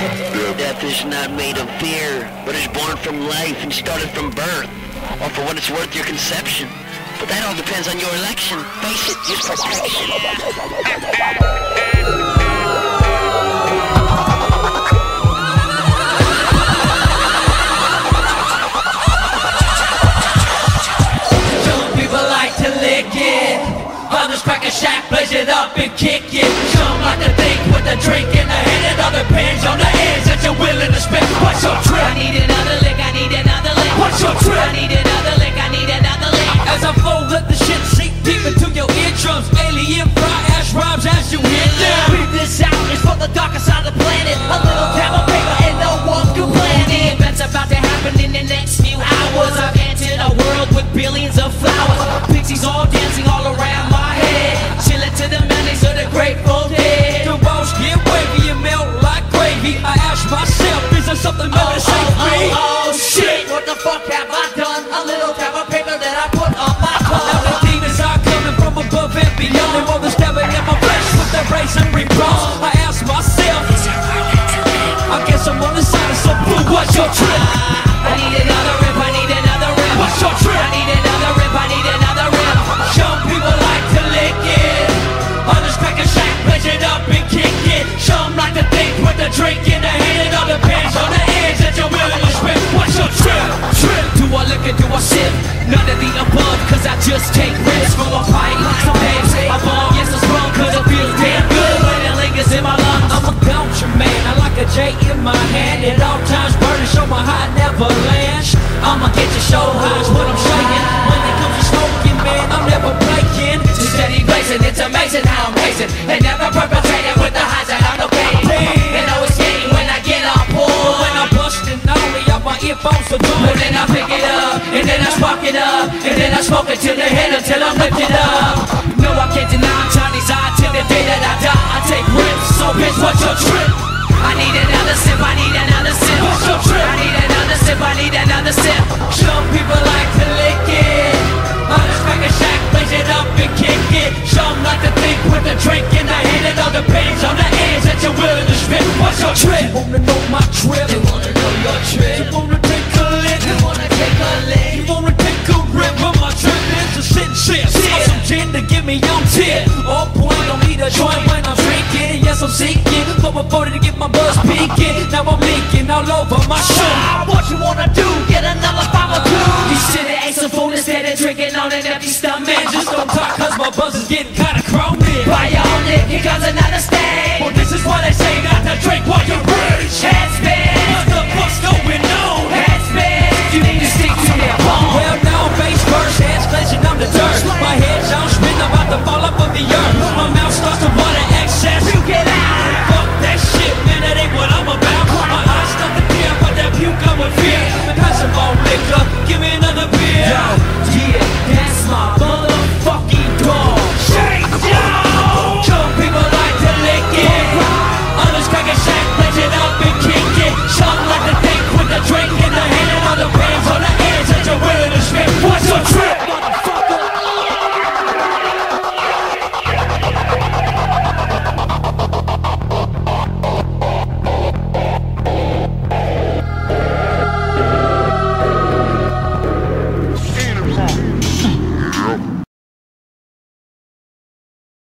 Death is not made of fear, but is born from life and started from birth. Or for what it's worth, your conception. But that all depends on your election. Face it, lick it. Others crack a shack, blaze it up and kick it. Some like to think with a drink in the hand. It all depends on the What's your trip? I need another lick, I need another lick. What's your trip? I need another their razor reborn. I ask myself, I guess I'm on the side of some blue. What's your trip? I need another rip, I need another rip. What's your trip? I need another rip, I need another rip. Some people like to lick it. Others crack a shack, blaze it up and kick it. Some like to think with the drink in the hand. It all depends on the ends that you're willing to spend. What's your trip? Trip. Do I look or do I sip? None of the above, cause I just take risks from a pipe. Some days I J in my hand. At all times, burning, show my heart never lands. I'ma get your show highs when I'm saying When it comes to smoking, man, I'm never playing. Just steady blazing, it's amazing how I'm racing. And never perpetrating with the highs that I'm no pain. And always skating when I get on When. I'm busting only out my earphones are But doing then I pick it up, and then I spark it up, and then I smoke it till the head until I'm lifted up. All over my shirt. Ah, what you wanna do? Get another five or two. You shoulda ate some food instead of drinking on an empty stomach. Man, just don't talk cause my buzz is getting kinda chronic. By smart.